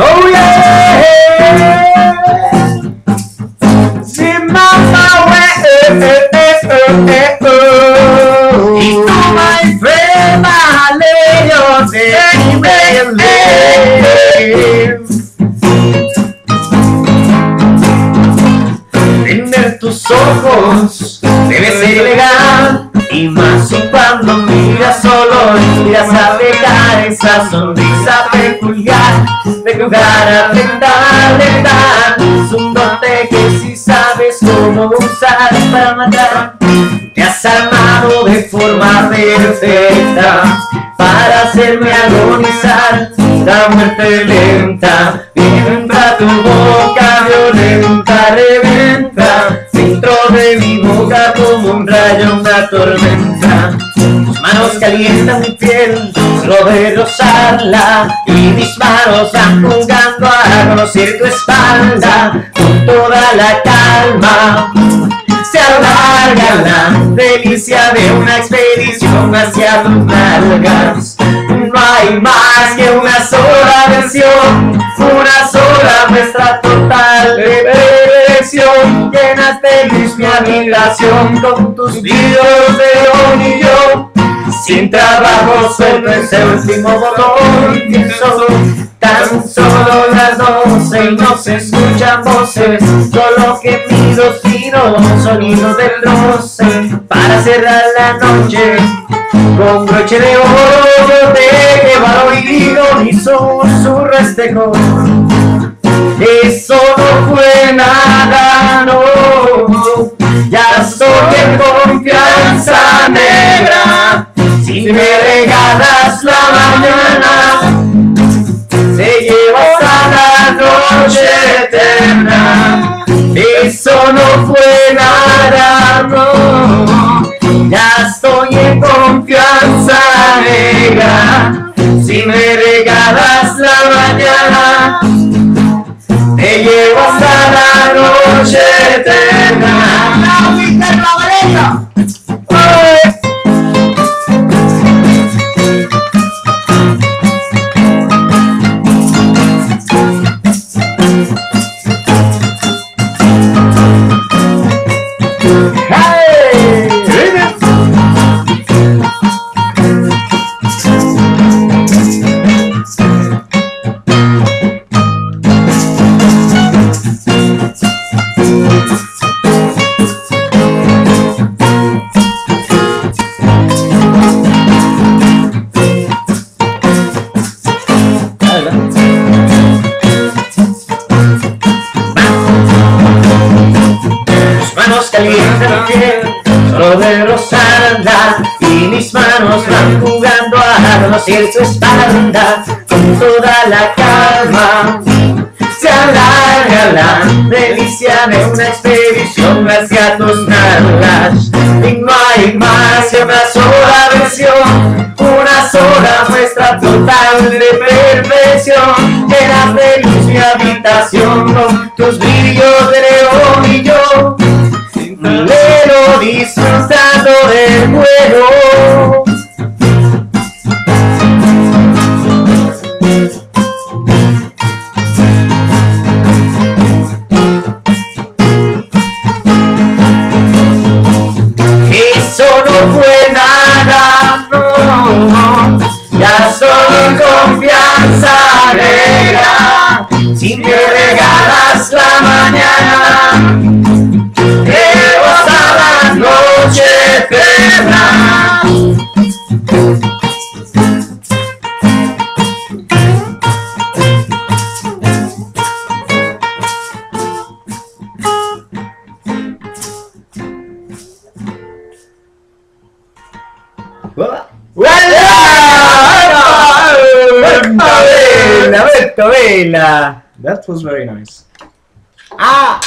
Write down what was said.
Oh yeah. See mama way. Eh, eh, eh, eh, oh. Y tú, my friend, vale, yo te believe. Tener tus ojos debe ser ilegal Y más si cuando solo miras a pegar esa sonrisa peculiar De jugar a tentar, tentar Es un dote que si sabes cómo usar para matar. Te has armado de forma perfecta Para hacerme agonizar. La muerte lenta Entra tu boca violenta, reventa Dentro de mi boca como un rayo, una tormenta Calientan mi piel, solo de rozarla Y mis manos van jugando a conocer tu espalda Con toda la calma se alarga la delicia de una expedición hacia tus nalgas. No hay más que una sola versión, una sola muestra total de perfección. Llenas de luz mi habitación con tus videos. Sin trabajo suelto ese último botón que solo, tan solo las doce y no se escuchan voces, solo que los finos sonidos del roce. Para cerrar la noche con broche de oro te lleva oído y susurro este. Eso no fue nada, Si me regalas la mañana, te llevas a la noche eterna. Eso no fue nada, no. Ya estoy en confianza negra. Si me regalas la mañana, te llevo hasta la noche eterna. Van jugando a conocer tu espalda Con toda la calma. Se alarga la delicia de una expedición hacia tus nalgas. Y no hay más que una sola versión Una sola muestra total de perfección. Llenas de luz mi habitación con tus brillos de león y Vela, Beto, vela. That was very nice. Ah!